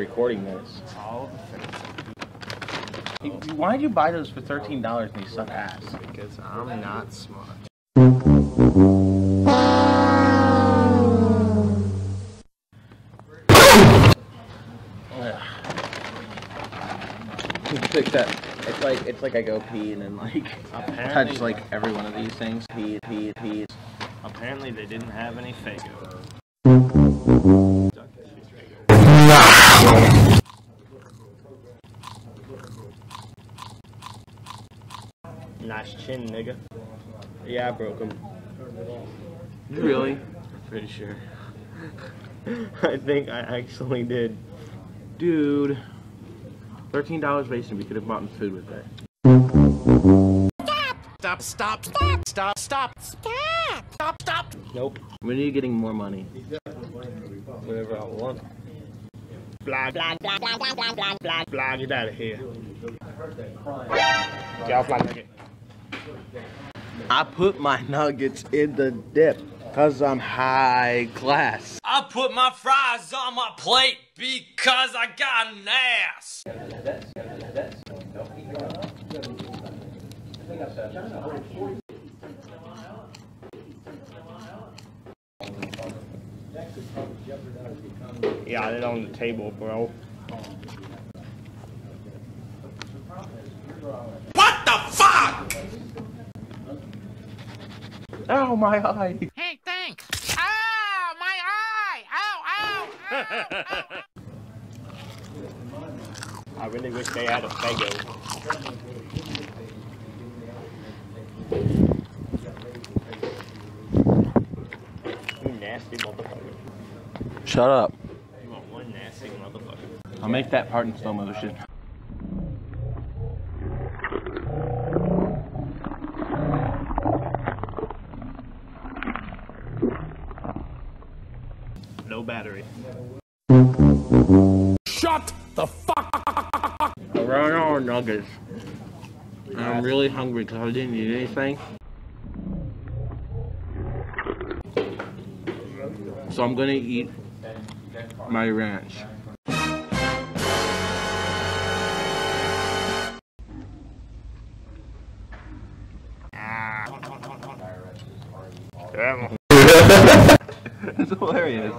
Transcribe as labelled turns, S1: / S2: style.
S1: recording this.
S2: All
S1: You- Why'd you buy those for thirteen dollars and they suck ass?
S2: because I'm not smart.
S1: It's that. It's like it's like I go pee and then like
S2: Apparently,
S1: touch like every one of these things. Pee, pee, pee.
S2: apparently they didn't have any Fago. Nice chin, nigga.
S1: Yeah, I broke him.
S2: Really?
S1: I'm Pretty sure.
S2: I think I actually did.
S1: Dude, thirteen dollars wasted. We could have bought food with that.
S3: Stop, stop, stop, stop, stop, stop, stop, stop.
S2: Nope.
S1: When are you getting more money.
S2: Whatever I want. Flag, flag, flag, flag, flag, flag, flag, flag it out of here. Get off my nugget.
S1: I put my nuggets in the dip because I'm high class.
S4: I put my fries on my plate because I got an ass.
S2: That's, that's, that's, Yeah, it on the table, bro.
S4: What the fuck?
S1: Oh my eye!
S3: Hey, thanks. Ow, oh, my eye. Ow, ow, ow, ow.
S2: I really wish they had a Fago. You nasty motherfucker.
S1: Shut up. I'll make that part in slow motion.
S2: No battery.
S1: Shut the fuck! I ran out of nuggets. And I'm really hungry because I didn't eat anything. So I'm gonna eat my ranch.
S2: Yeah.
S1: it's hilarious.